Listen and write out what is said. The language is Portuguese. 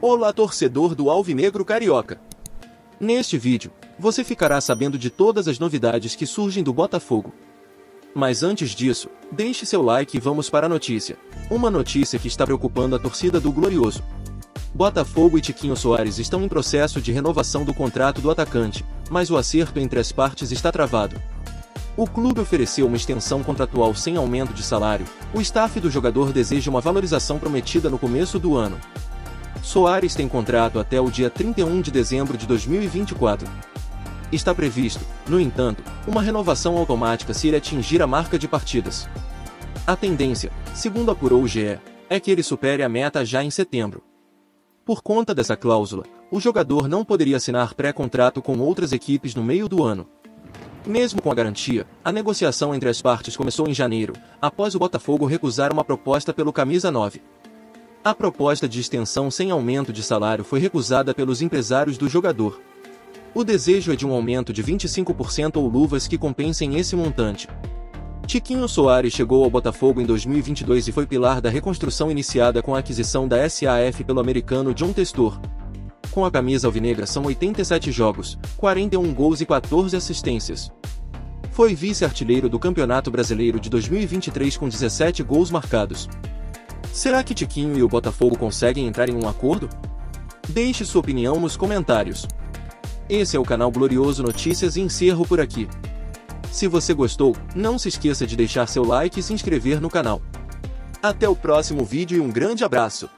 Olá torcedor do Alvinegro Carioca! Neste vídeo, você ficará sabendo de todas as novidades que surgem do Botafogo. Mas antes disso, deixe seu like e vamos para a notícia. Uma notícia que está preocupando a torcida do Glorioso. Botafogo e Tiquinho Soares estão em processo de renovação do contrato do atacante, mas o acerto entre as partes está travado. O clube ofereceu uma extensão contratual sem aumento de salário, o staff do jogador deseja uma valorização prometida no começo do ano, Soares tem contrato até o dia 31 de dezembro de 2024. Está previsto, no entanto, uma renovação automática se ele atingir a marca de partidas. A tendência, segundo apurou o GE, é que ele supere a meta já em setembro. Por conta dessa cláusula, o jogador não poderia assinar pré-contrato com outras equipes no meio do ano. Mesmo com a garantia, a negociação entre as partes começou em janeiro, após o Botafogo recusar uma proposta pelo camisa 9. A proposta de extensão sem aumento de salário foi recusada pelos empresários do jogador. O desejo é de um aumento de 25% ou luvas que compensem esse montante. Tiquinho Soares chegou ao Botafogo em 2022 e foi pilar da reconstrução iniciada com a aquisição da SAF pelo americano John Testor. Com a camisa alvinegra são 87 jogos, 41 gols e 14 assistências. Foi vice-artilheiro do Campeonato Brasileiro de 2023 com 17 gols marcados. Será que Tiquinho e o Botafogo conseguem entrar em um acordo? Deixe sua opinião nos comentários. Esse é o canal Glorioso Notícias e encerro por aqui. Se você gostou, não se esqueça de deixar seu like e se inscrever no canal. Até o próximo vídeo e um grande abraço!